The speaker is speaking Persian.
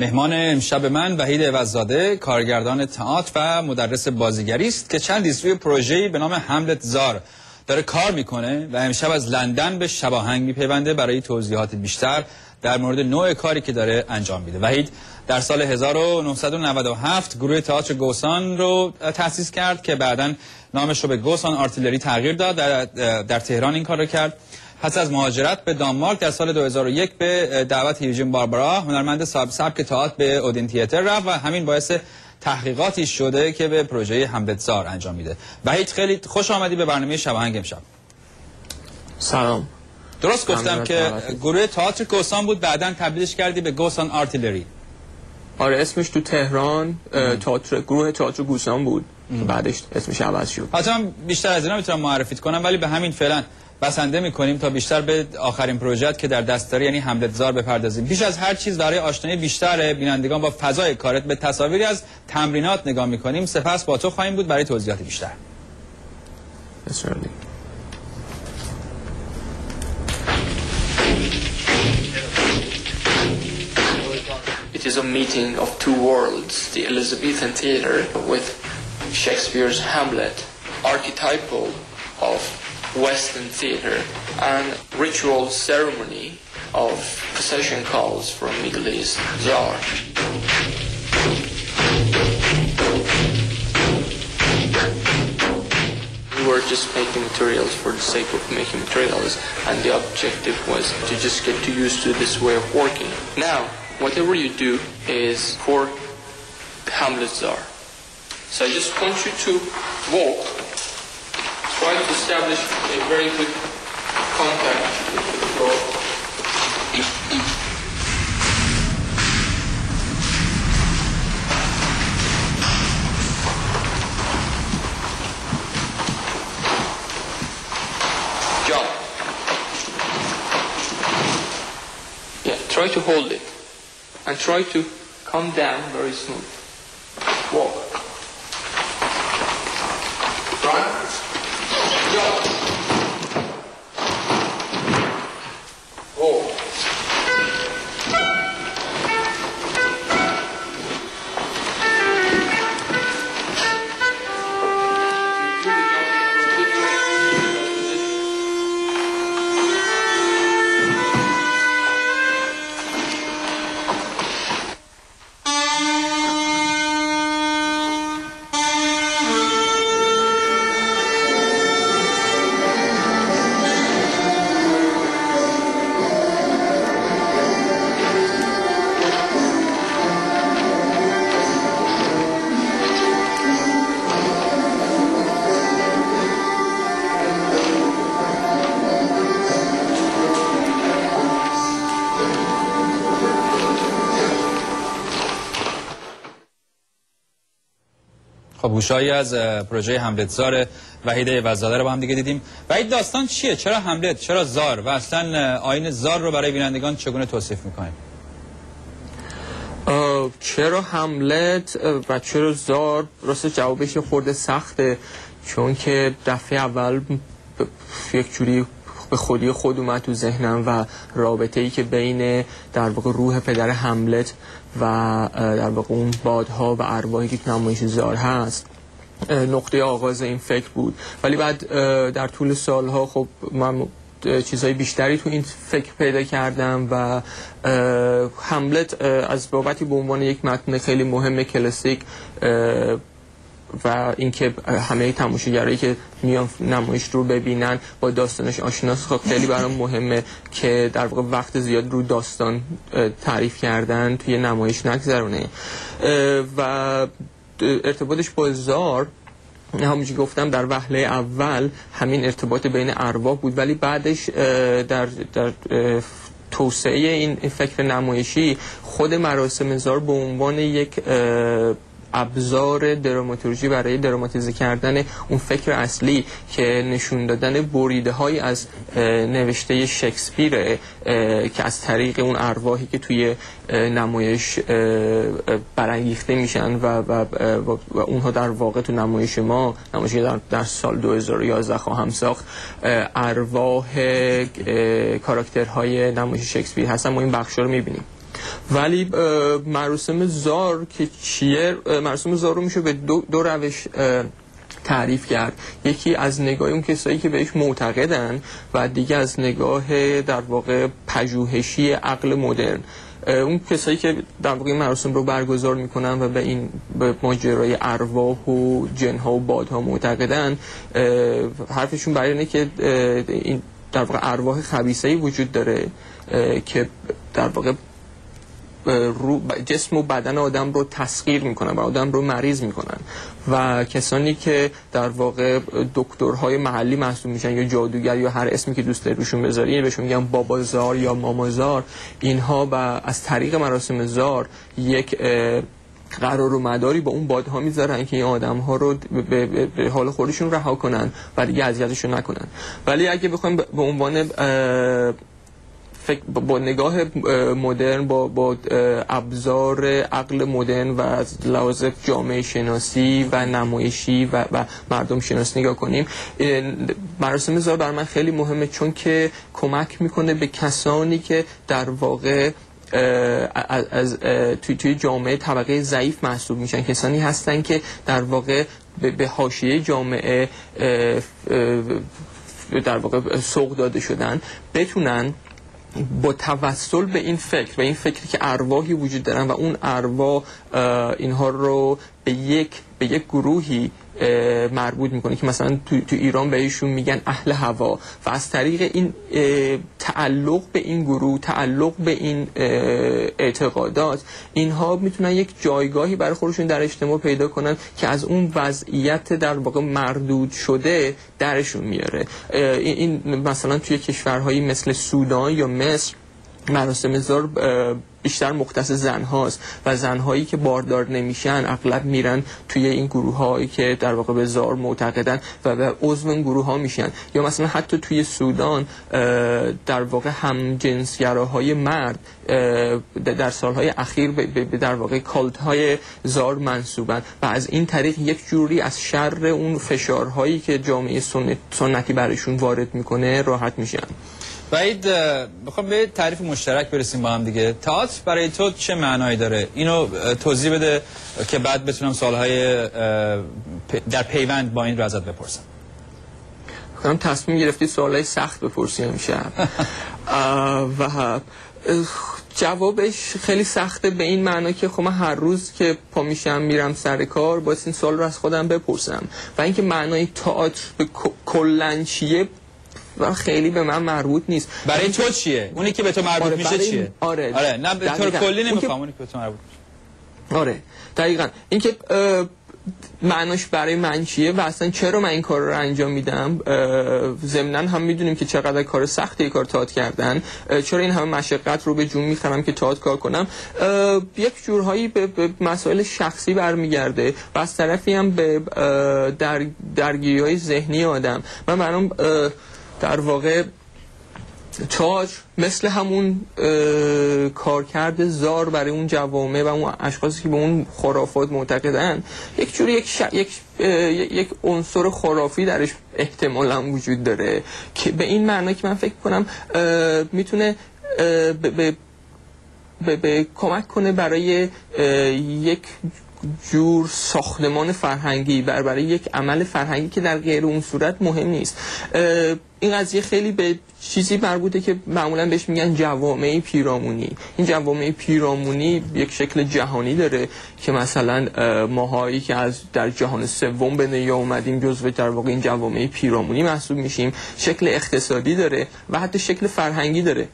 مهمان امشب من وحید عوضزاده کارگردان تئاتر و مدرس بازیگری است که چند روی پروژه‌ای به نام حملت زار داره کار می‌کنه و امشب از لندن به شباهنگ میپیونده برای توضیحات بیشتر در مورد نوع کاری که داره انجام میده. وحید در سال 1997 گروه تئاتر گوسان رو تأسیس کرد که بعدا نامش رو به گوسان آرتیلری تغییر داد. در, در تهران این کار رو کرد. پس از مهاجرت به دانمارک در سال 2001 به دعوت یوجین باربارا هنرمند صاحب سبک تئاتر به اودین تیاتر رفت و همین باعث تحقیقاتی شده که به پروژه همبتزار انجام میده. وحید خیلی خوش آمدی به برنامه شباهنگ امشب. سلام. درست گفتم که گروه تئاتر گوسان بود بعدا تبدیلش کردی به گوسان آرتیلری. آره اسمش تو تهران تئاتر گروه تئاتر گوسان بود. بعدش اسمش عوض شد. حتما بیشتر از اینا می‌تونم معرفیت کنم ولی به همین فعلا بسنده می‌کنیم تا بیشتر به آخرین پروژه که در دست داری یعنی حملت زار بپردازیم. بیش از هر چیز برای آشنایی بیشتر بینندگان با فضای کارت به تصاویری از تمرینات نگاه می‌کنیم. سپس با تو خواهیم بود. برای توضیحات بیشتر. It is a meeting of two worlds, the Elizabethan theater with Shakespeare's Hamlet, archetypal of Western theater and ritual ceremony of possession calls from Middle East Czar. We were just making materials for the sake of making materials and the objective was to just get used to this way of working. Now, whatever you do is for Hamlet's Czar. So I just want you to walk try to establish a very good contact with the floor. Yeah, try to hold it. And try to come down very smooth. خب گوشایی از پروژه حملت زار وحید وزاده رو با هم دیگه دیدیم. وحید داستان چیه؟ چرا حملت؟ چرا زار؟ و اصلا آین زار رو برای بینندگان چگونه توصیف می‌کنیم چرا حملت؟ و چرا زار؟ راست جوابش خورده سخته چون که دفعه اول یک جوری به خودی خود اومد تو ذهنم و رابطه ای که بین در واقع روح پدر حملت و در واقع اون بادها و ارواحی که تو نمایش زار هست نقطه آغاز این فکر بود. ولی بعد در طول سالها خب من چیزهای بیشتری تو این فکر پیدا کردم و حملت از بابتی به عنوان یک متن خیلی مهم کلاسیک و اینکه همه تماشاگرایی که میان نمایش رو ببینن با داستانش آشناس خب خیلی برام مهمه که در واقع وقت زیاد رو داستان تعریف کردن توی نمایش نگذرونه. و ارتباطش با زار همونجی گفتم در وهله اول همین ارتباط بین ارواح بود ولی بعدش در, در توسعه این فکر نمایشی خود مراسم زار به عنوان یک ابزار دراماتورژی برای دراماتیزه کردن اون فکر اصلی که نشون دادن بریده های از نوشته شکسپیر که از طریق اون ارواحی که توی نمایش برانگیخته میشن و, و, و, اونها در واقع تو نمایش ما نمایش در, در سال 2011 خواهم ساخت ارواح کاراکترهای نمایش شکسپیر هستن. ما این بخش رو می‌بینیم. ولی مراسم زار که چیه مراسم زار رو میشه به دو, دو روش تعریف کرد. یکی از نگاه اون کسایی که بهش معتقدن و دیگه از نگاه در واقع پژوهشی عقل مدرن. اون کسایی که در واقع این مراسم رو برگزار می‌کنن و به این به ماجرای ارواح و جنها و بادها معتقدن حرفشون برای اینه که این در واقع ارواح خبیثه‌ای وجود داره که در واقع رو جسم و بدن آدم رو تسخیر می‌کنن و آدم رو مریض می‌کنن. و کسانی که در واقع دکترهای محلی محسوب میشن یا جادوگر یا هر اسمی که دوست روشون بذاری یعنی بهشون میگن بابازار یا مامازار اینها و از طریق مراسم زار یک قرار و مداری با اون بادها می‌ذارن که این آدم ها رو به, حال خودشون رها کنن و دیگه اذیتشون نکنن. ولی اگه بخوایم به عنوان فکر با- نگاه اه، مدرن با با ابزار عقل مدرن و از لحاظ جامعه شناسی و نمایشی و, و مردم شناسی نگاه کنیم مراسم زار بر من خیلی مهمه چون که کمک می‌کنه به کسانی که در واقع از از توی توی جامعه طبقه ضعیف محسوب میشن. کسانی هستن که در واقع به- حاشیه جامعه در واقع سوق داده شدن بتونن با توسل به این فکر و این فکری که ارواحی وجود دارن و اون ارواح اینها رو به یک به یک گروهی مربوط می‌کنه که مثلا تو, تو ایران بهشون میگن اهل هوا. و از طریق این تعلق به این گروه تعلق به این اعتقادات اینها می‌تونن یک جایگاهی برای خودشون در اجتماع پیدا کنن که از اون وضعیت در واقع مردود شده درشون میاره. این مثلا توی کشورهایی مثل سودان یا مصر مراسم زار بیشتر مختص زن هاست و زنهایی که باردار نمیشن اغلب میرن توی این گروه هایی که در واقع به زار معتقدن و به عضو این گروه ها میشن. یا مثلا حتی توی سودان در واقع هم جنسگراهای مرد در سالهای اخیر در واقع کالت های زار منصوبن و از این طریق یک جوری از شر اون فشارهایی که جامعه سنت- سنتی برشون وارد می‌کنه راحت میشن. اه، بخوام به تعریف مشترک برسیم با هم دیگه. تئاتر برای تو چه معنایی داره؟ اینو توضیح بده که بعد بتونم سالهای در پیوند با این رو ازت بپرسم. کنم تصمیم گرفتی سوالای سخت بپرسی امشب. اه، و جوابش خیلی سخته به این معنا که خب من هر روز که پا میشم میرم سر کار باید این سوال رو از خودم بپرسم. و اینکه معنای تئاتر به کلاً چیه؟ خیلی به من مربوط نیست. برای تو چیه؟ اونی که به تو مربوط آره، میشه برای- چیه؟ آره. آره نه به طور. کلی که- اونی که به تو مربوط میشه. آره دقیقا. اینکه معناش برای من چیه و اصلا چرا من این کار رو انجام میدم؟ ضمناً هم می‌دونیم که چقدر کار سختی کار تئاتر کردن. چرا این همه مشقت رو به جون می‌خرم که تئاتر کار کنم؟ یک جورهایی به, مسائل شخصی برمیگرده و از طرفی هم به در درگیری های ذهنی آدم. من برام در واقع تاج مثل همون کارکرد زار برای اون جوامع و اون اشخاصی که به اون خرافات معتقدن یک جوری یک ش... یک یک عنصر خرافی درش احتمالا وجود داره که به این معنا که من فکر کنم می‌تونه به, به به, به کمک کنه برای یک جور ساختمان فرهنگی بر برای یک عمل فرهنگی که در غیر اون صورت مهم نیست. این قضیه خیلی به چیزی مربوطه که معمولا بهش میگن جوامع پیرامونی. این جوامع پیرامونی یک شکل جهانی داره که مثلا اه، ماهایی که از در جهان سوم به دنیا اومدیم جزو در واقع این جوامع پیرامونی محسوب میشیم شکل اقتصادی داره و حتی شکل فرهنگی داره.